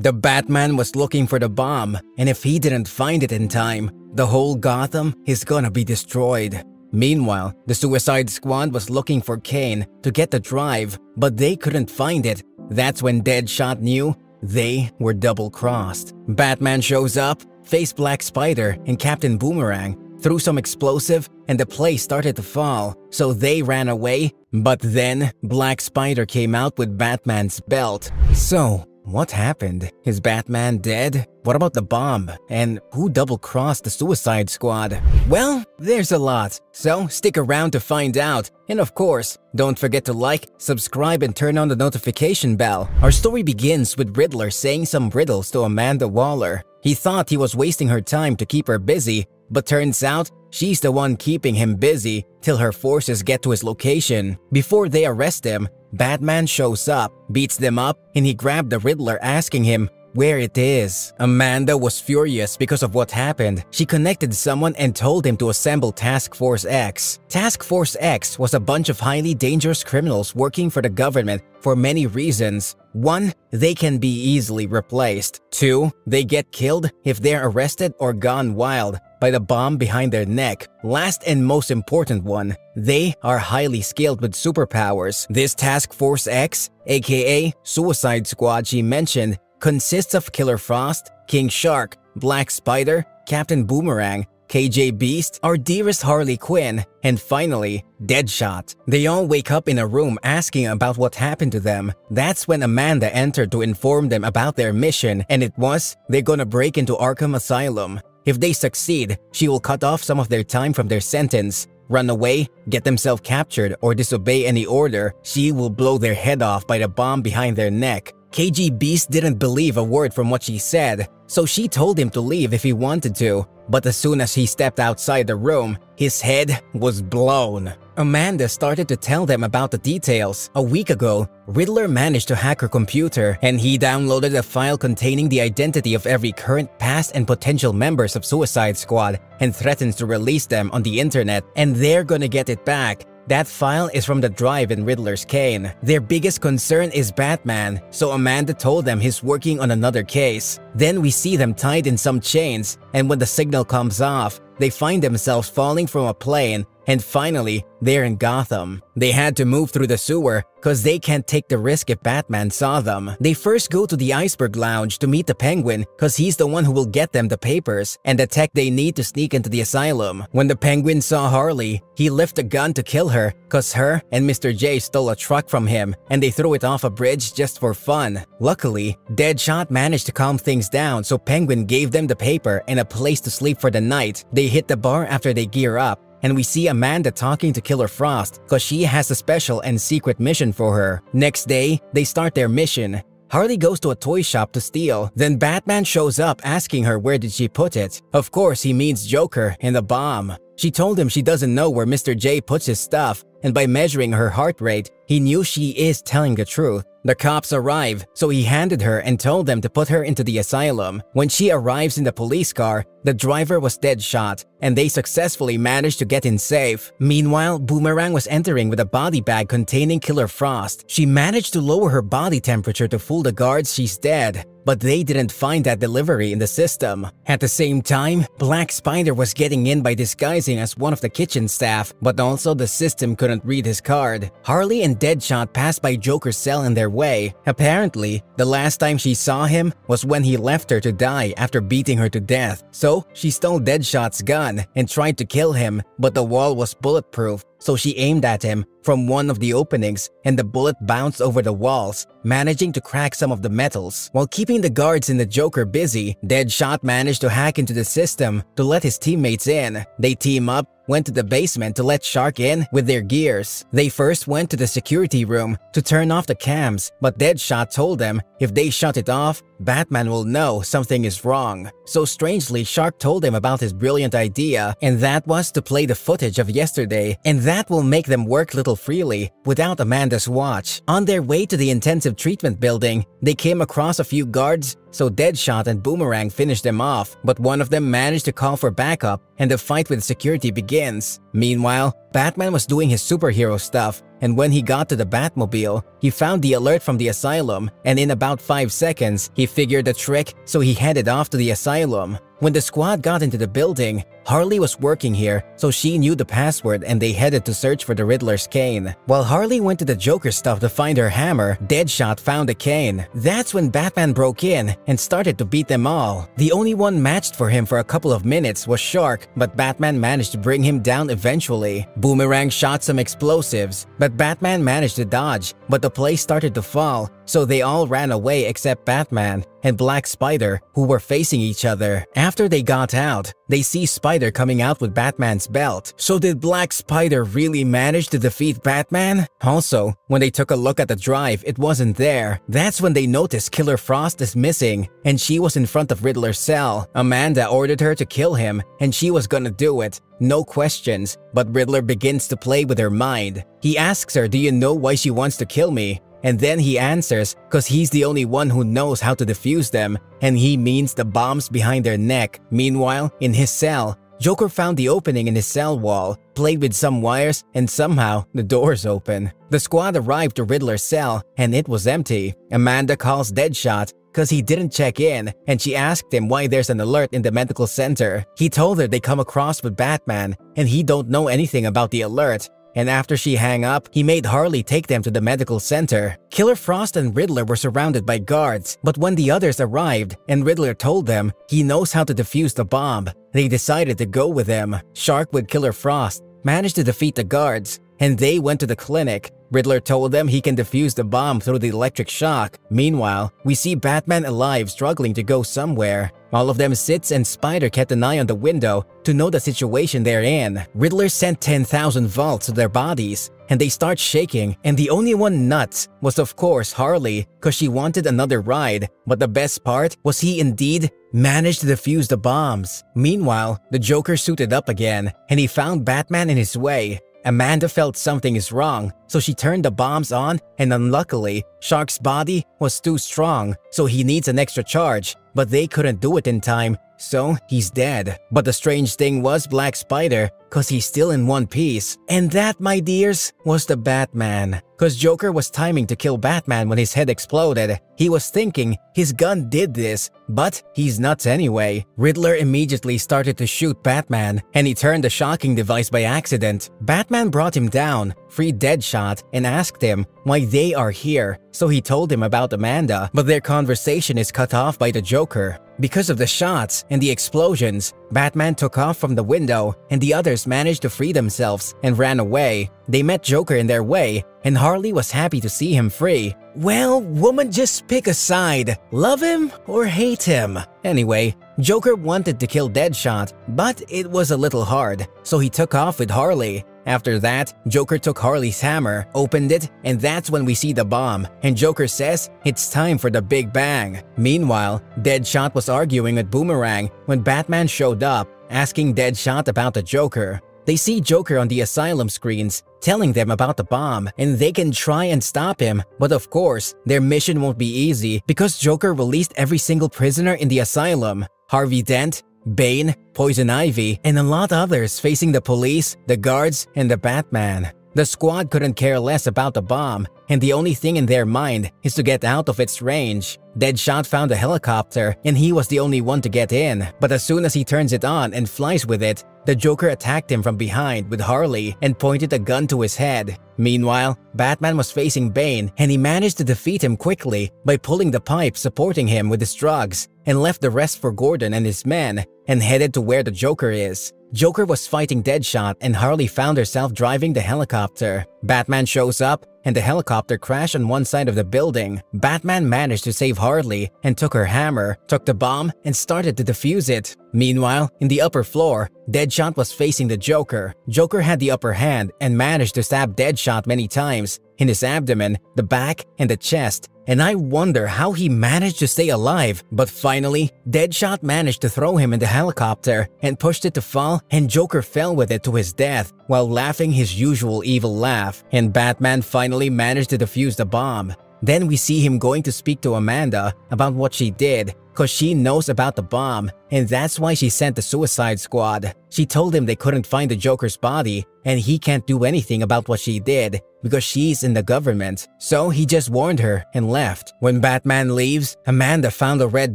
The Batman was looking for the bomb, and if he didn't find it in time, the whole Gotham is gonna be destroyed. Meanwhile, the Suicide Squad was looking for cane to get the drive, but they couldn't find it. That's when Deadshot knew they were double-crossed. Batman shows up, faced Black Spider and Captain Boomerang, threw some explosive, and the place started to fall, so they ran away. But then, Black Spider came out with Batman's belt. So, what happened? Is Batman dead? What about the bomb? And who double-crossed the Suicide Squad? Well, there's a lot, so stick around to find out. And of course, don't forget to like, subscribe, and turn on the notification bell. Our story begins with Riddler saying some riddles to Amanda Waller. He thought he was wasting her time to keep her busy, but turns out she's the one keeping him busy till her forces get to his location. Before they arrest him, Batman shows up, beats them up, and he grabbed the Riddler asking him where it is. Amanda was furious because of what happened. She connected someone and told him to assemble Task Force X. Task Force X was a bunch of highly dangerous criminals working for the government for many reasons. One, they can be easily replaced. Two, they get killed if they're arrested or gone wild by the bomb behind their neck. Last and most important one, they are highly skilled with superpowers. This Task Force X, aka Suicide Squad she mentioned, consists of Killer Frost, King Shark, Black Spider, Captain Boomerang, KG Beast, our dearest Harley Quinn, and finally, Deadshot. They all wake up in a room asking about what happened to them. That's when Amanda entered to inform them about their mission, and it was they're gonna break into Arkham Asylum. If they succeed, she will cut off some of their time from their sentence. Run away, get themselves captured, or disobey any order, she will blow their head off by the bomb behind their neck. KG Beast didn't believe a word from what she said, so she told him to leave if he wanted to. But as soon as he stepped outside the room, his head was blown. Amanda started to tell them about the details. A week ago, Riddler managed to hack her computer and he downloaded a file containing the identity of every current, past, and potential members of Suicide Squad and threatens to release them on the internet and they're gonna get it back. That file is from the drive in Riddler's cane. Their biggest concern is Batman, so Amanda told them he's working on another case. Then we see them tied in some chains, and when the signal comes off, they find themselves falling from a plane and finally, they're in Gotham. They had to move through the sewer cause they can't take the risk if Batman saw them. They first go to the Iceberg Lounge to meet the Penguin cause he's the one who will get them the papers and the tech they need to sneak into the asylum. When the Penguin saw Harley, he lifted a gun to kill her cause her and Mr. J stole a truck from him and they threw it off a bridge just for fun. Luckily, Deadshot managed to calm things down so Penguin gave them the paper and a place to sleep for the night. They hit the bar after they gear up and we see Amanda talking to Killer Frost cause she has a special and secret mission for her. Next day, they start their mission. Harley goes to a toy shop to steal, then Batman shows up asking her where did she put it. Of course, he means Joker and the bomb. She told him she doesn't know where Mr. J puts his stuff, and by measuring her heart rate, he knew she is telling the truth. The cops arrive, so he handed her and told them to put her into the asylum. When she arrives in the police car, the driver was Deadshot, and they successfully managed to get in safe. Meanwhile, Boomerang was entering with a body bag containing Killer Frost. She managed to lower her body temperature to fool the guards she's dead, but they didn't find that delivery in the system. At the same time, Black Spider was getting in by disguising as one of the kitchen staff, but also the system couldn't read his card. Harley and Deadshot passed by Joker's cell in their way. Apparently, the last time she saw him was when he left her to die after beating her to death. So, she stole Deadshot's gun and tried to kill him, but the wall was bulletproof so she aimed at him from one of the openings and the bullet bounced over the walls, managing to crack some of the metals. While keeping the guards in the Joker busy, Deadshot managed to hack into the system to let his teammates in. They team up went to the basement to let Shark in with their gears. They first went to the security room to turn off the cams, but Deadshot told them if they shut it off, Batman will know something is wrong. So strangely, Shark told him about his brilliant idea, and that was to play the footage of yesterday, and that will make them work little freely without Amanda's watch. On their way to the intensive treatment building, they came across a few guards so Deadshot and Boomerang finished them off, but one of them managed to call for backup and the fight with security begins. Meanwhile, Batman was doing his superhero stuff and when he got to the Batmobile, he found the alert from the asylum, and in about 5 seconds, he figured the trick, so he headed off to the asylum. When the squad got into the building, Harley was working here, so she knew the password and they headed to search for the Riddler's cane. While Harley went to the Joker stuff to find her hammer, Deadshot found a cane. That's when Batman broke in and started to beat them all. The only one matched for him for a couple of minutes was Shark, but Batman managed to bring him down eventually. Boomerang shot some explosives, but Batman managed to dodge, but the place started to fall, so they all ran away except Batman and Black Spider, who were facing each other. After they got out, they see Spider coming out with Batman's belt. So did Black Spider really manage to defeat Batman? Also, when they took a look at the drive, it wasn't there. That's when they noticed Killer Frost is missing, and she was in front of Riddler's cell. Amanda ordered her to kill him, and she was gonna do it. No questions, but Riddler begins to play with her mind. He asks her, do you know why she wants to kill me? And then he answers, cause he's the only one who knows how to defuse them, and he means the bombs behind their neck. Meanwhile, in his cell, Joker found the opening in his cell wall, played with some wires, and somehow the doors open. The squad arrived to Riddler's cell, and it was empty. Amanda calls Deadshot cause he didn't check in and she asked him why there's an alert in the medical center. He told her they come across with Batman and he don't know anything about the alert and after she hang up, he made Harley take them to the medical center. Killer Frost and Riddler were surrounded by guards, but when the others arrived and Riddler told them he knows how to defuse the bomb, they decided to go with him. Shark with Killer Frost managed to defeat the guards, and they went to the clinic. Riddler told them he can defuse the bomb through the electric shock. Meanwhile, we see Batman alive struggling to go somewhere. All of them sits and Spider kept an eye on the window to know the situation they're in. Riddler sent 10,000 volts to their bodies, and they start shaking, and the only one nuts was of course Harley, cause she wanted another ride, but the best part was he indeed managed to defuse the bombs. Meanwhile, the Joker suited up again, and he found Batman in his way. Amanda felt something is wrong, so she turned the bombs on and unluckily, Shark's body was too strong, so he needs an extra charge, but they couldn't do it in time, so he's dead. But the strange thing was Black Spider, cause he's still in one piece. And that, my dears, was the Batman. Cause Joker was timing to kill Batman when his head exploded. He was thinking his gun did this, but he's nuts anyway. Riddler immediately started to shoot Batman, and he turned the shocking device by accident. Batman brought him down, freed Deadshot, and asked him why they are here, so he told him about Amanda, but their conversation is cut off by the Joker. Because of the shots and the explosions, Batman took off from the window and the others managed to free themselves and ran away. They met Joker in their way and Harley was happy to see him free. Well, woman just pick a side, love him or hate him. Anyway, Joker wanted to kill Deadshot, but it was a little hard, so he took off with Harley. After that, Joker took Harley's hammer, opened it, and that's when we see the bomb, and Joker says it's time for the Big Bang. Meanwhile, Deadshot was arguing with Boomerang when Batman showed up, asking Deadshot about the Joker. They see Joker on the asylum screens, telling them about the bomb, and they can try and stop him. But of course, their mission won't be easy because Joker released every single prisoner in the asylum. Harvey Dent, Bane, Poison Ivy, and a lot others facing the police, the guards, and the Batman. The squad couldn't care less about the bomb, and the only thing in their mind is to get out of its range. Deadshot found a helicopter, and he was the only one to get in, but as soon as he turns it on and flies with it, the Joker attacked him from behind with Harley and pointed a gun to his head. Meanwhile, Batman was facing Bane and he managed to defeat him quickly by pulling the pipe supporting him with his drugs and left the rest for Gordon and his men and headed to where the Joker is. Joker was fighting Deadshot and Harley found herself driving the helicopter. Batman shows up and the helicopter crashed on one side of the building. Batman managed to save Harley and took her hammer, took the bomb, and started to defuse it. Meanwhile, in the upper floor, Deadshot was facing the Joker. Joker had the upper hand and managed to stab Deadshot many times, in his abdomen, the back, and the chest, and I wonder how he managed to stay alive. But finally, Deadshot managed to throw him in the helicopter and pushed it to fall and Joker fell with it to his death while laughing his usual evil laugh, and Batman finally managed to defuse the bomb. Then we see him going to speak to Amanda about what she did, because she knows about the bomb and that's why she sent the suicide squad. She told him they couldn't find the Joker's body and he can't do anything about what she did because she's in the government. So he just warned her and left. When Batman leaves, Amanda found a red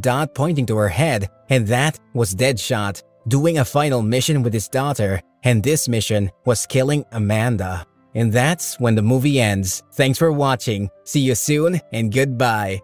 dot pointing to her head and that was Deadshot doing a final mission with his daughter and this mission was killing Amanda. And that's when the movie ends. Thanks for watching. See you soon and goodbye.